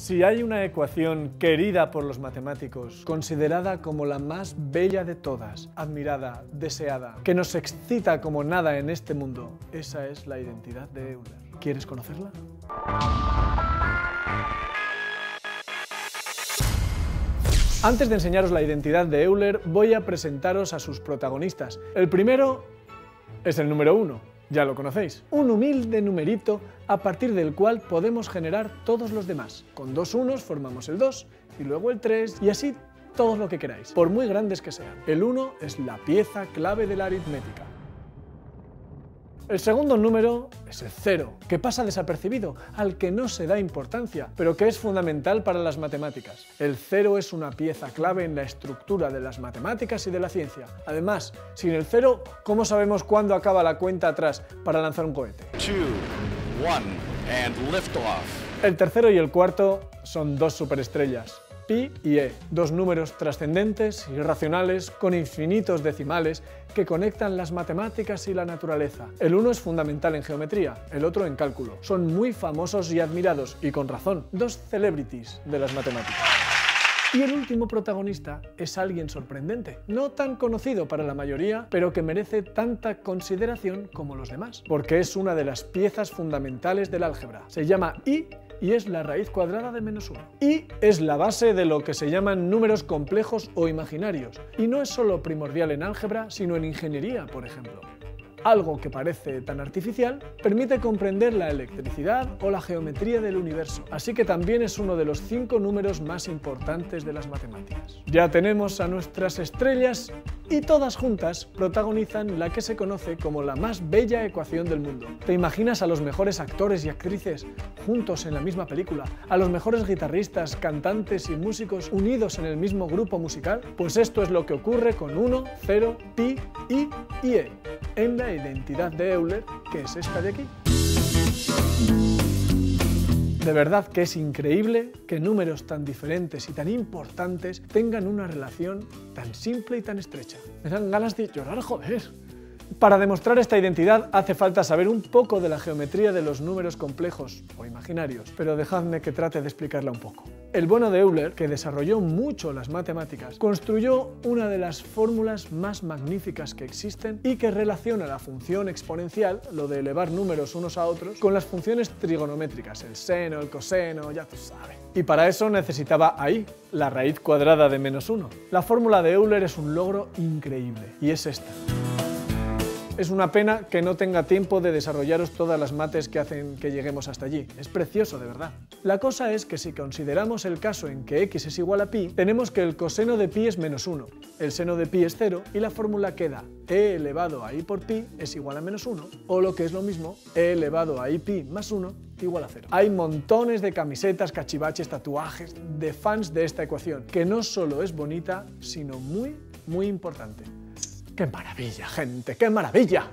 Si hay una ecuación querida por los matemáticos, considerada como la más bella de todas, admirada, deseada, que nos excita como nada en este mundo, esa es la identidad de Euler. ¿Quieres conocerla? Antes de enseñaros la identidad de Euler, voy a presentaros a sus protagonistas. El primero es el número uno, ya lo conocéis. Un humilde numerito a partir del cual podemos generar todos los demás. Con dos unos formamos el 2 y luego el 3 y así todo lo que queráis, por muy grandes que sean. El 1 es la pieza clave de la aritmética. El segundo número es el cero, que pasa desapercibido, al que no se da importancia, pero que es fundamental para las matemáticas. El cero es una pieza clave en la estructura de las matemáticas y de la ciencia. Además, sin el cero, ¿cómo sabemos cuándo acaba la cuenta atrás para lanzar un cohete? El tercero y el cuarto son dos superestrellas, pi y e, dos números trascendentes, irracionales, con infinitos decimales que conectan las matemáticas y la naturaleza. El uno es fundamental en geometría, el otro en cálculo. Son muy famosos y admirados, y con razón, dos celebrities de las matemáticas. Y el último protagonista es alguien sorprendente, no tan conocido para la mayoría, pero que merece tanta consideración como los demás, porque es una de las piezas fundamentales del álgebra. Se llama I y es la raíz cuadrada de menos 1. Y es la base de lo que se llaman números complejos o imaginarios. Y no es solo primordial en álgebra, sino en ingeniería, por ejemplo algo que parece tan artificial, permite comprender la electricidad o la geometría del universo, así que también es uno de los cinco números más importantes de las matemáticas. Ya tenemos a nuestras estrellas y todas juntas protagonizan la que se conoce como la más bella ecuación del mundo. ¿Te imaginas a los mejores actores y actrices juntos en la misma película? ¿A los mejores guitarristas, cantantes y músicos unidos en el mismo grupo musical? Pues esto es lo que ocurre con 1, 0, pi, i y e en la identidad de Euler, que es esta de aquí. De verdad que es increíble que números tan diferentes y tan importantes tengan una relación tan simple y tan estrecha. Me dan ganas de llorar, joder. Para demostrar esta identidad hace falta saber un poco de la geometría de los números complejos o imaginarios, pero dejadme que trate de explicarla un poco. El bueno de Euler, que desarrolló mucho las matemáticas, construyó una de las fórmulas más magníficas que existen y que relaciona la función exponencial, lo de elevar números unos a otros, con las funciones trigonométricas, el seno, el coseno, ya tú sabes. Y para eso necesitaba ahí, la raíz cuadrada de menos uno. La fórmula de Euler es un logro increíble, y es esta. Es una pena que no tenga tiempo de desarrollaros todas las mates que hacen que lleguemos hasta allí. Es precioso, de verdad. La cosa es que si consideramos el caso en que x es igual a pi, tenemos que el coseno de pi es menos 1, el seno de pi es 0 y la fórmula queda e elevado a i por pi es igual a menos 1, o lo que es lo mismo, e elevado a i pi más 1 igual a 0. Hay montones de camisetas, cachivaches, tatuajes de fans de esta ecuación, que no solo es bonita, sino muy, muy importante. ¡Qué maravilla, gente! ¡Qué maravilla!